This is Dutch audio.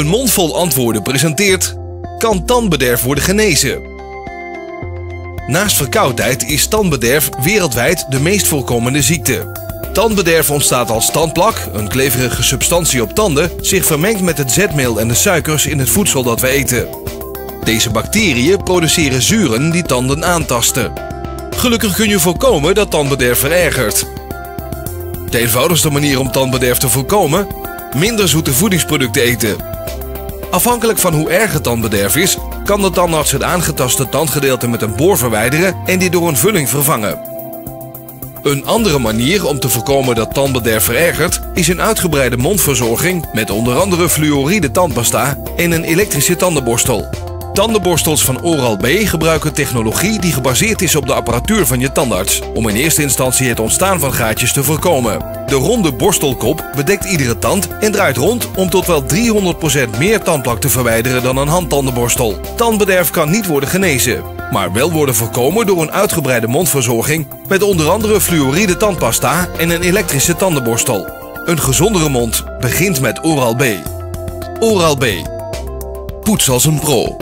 Een mondvol antwoorden presenteert: kan tandbederf worden genezen? Naast verkoudheid is tandbederf wereldwijd de meest voorkomende ziekte. Tandbederf ontstaat als tandplak, een kleverige substantie op tanden, zich vermengt met het zetmeel en de suikers in het voedsel dat we eten. Deze bacteriën produceren zuren die tanden aantasten. Gelukkig kun je voorkomen dat tandbederf verergert. De eenvoudigste manier om tandbederf te voorkomen? Minder zoete voedingsproducten eten. Afhankelijk van hoe erg het tandbederf is, kan de tandarts het aangetaste tandgedeelte met een boor verwijderen en die door een vulling vervangen. Een andere manier om te voorkomen dat tandbederf verergert is een uitgebreide mondverzorging met onder andere fluoride tandpasta en een elektrische tandenborstel. Tandenborstels van Oral-B gebruiken technologie die gebaseerd is op de apparatuur van je tandarts, om in eerste instantie het ontstaan van gaatjes te voorkomen. De ronde borstelkop bedekt iedere tand en draait rond om tot wel 300% meer tandplak te verwijderen dan een handtandenborstel. Tandbederf kan niet worden genezen, maar wel worden voorkomen door een uitgebreide mondverzorging met onder andere fluoride tandpasta en een elektrische tandenborstel. Een gezondere mond begint met Oral-B. Oral-B. Poets als een pro.